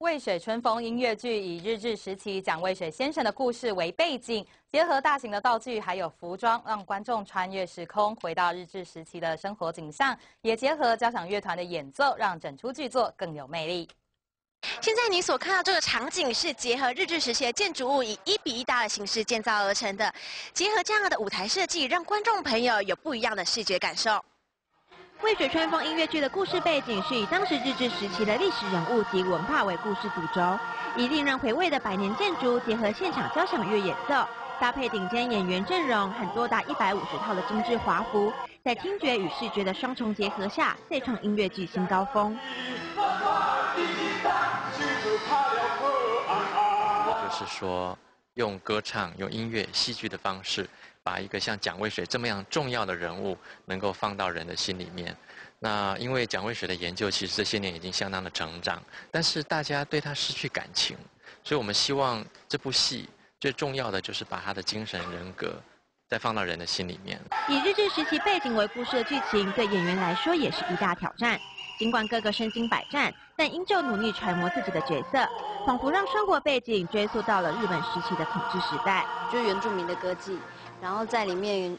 渭水春风音乐剧以日治时期蒋渭水先生的故事为背景，结合大型的道具还有服装，让观众穿越时空，回到日治时期的生活景象，也结合交响乐团的演奏，让整出剧作更有魅力。现在你所看到这个场景是结合日治时期的建筑物，以一比一大的形式建造而成的，结合这样的舞台设计，让观众朋友有不一样的视觉感受。渭水春风音乐剧的故事背景是以当时日治时期的历史人物及文化为故事主轴，以令人回味的百年建筑结合现场交响乐演奏，搭配顶尖演员阵容和多达一百五十套的精致华服，在听觉与视觉的双重结合下，再创音乐剧新高峰。就是说，用歌唱、用音乐、戏剧的方式。把一个像蒋渭水这么样重要的人物，能够放到人的心里面。那因为蒋渭水的研究，其实这些年已经相当的成长，但是大家对他失去感情，所以我们希望这部戏最重要的就是把他的精神人格再放到人的心里面。以日治时期背景为故事的剧情，对演员来说也是一大挑战。尽管个个身经百战，但依旧努力揣摩自己的角色，仿佛让生活背景追溯到了日本时期的统治时代，就是原住民的歌妓。然后在里面，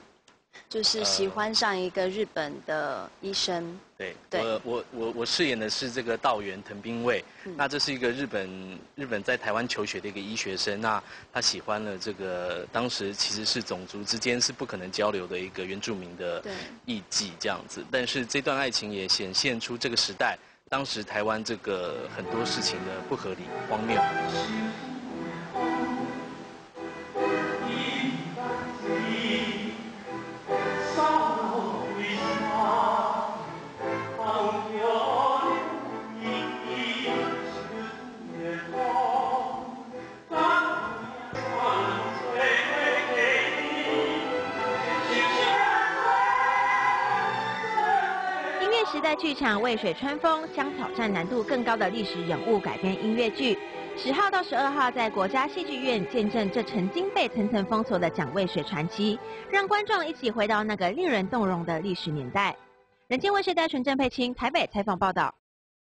就是喜欢上一个日本的医生。对，我我我我饰演的是这个道元藤兵卫。那这是一个日本日本在台湾求学的一个医学生。那他喜欢了这个当时其实是种族之间是不可能交流的一个原住民的艺妓这样子。但是这段爱情也显现出这个时代当时台湾这个很多事情的不合理、荒谬。时代剧场《渭水春风》将挑战难度更高的历史人物改编音乐剧，十号到十二号在国家戏剧院见证这曾经被层层封锁的蒋渭水传奇，让观众一起回到那个令人动容的历史年代。人间卫视的纯正配青台北采访报道。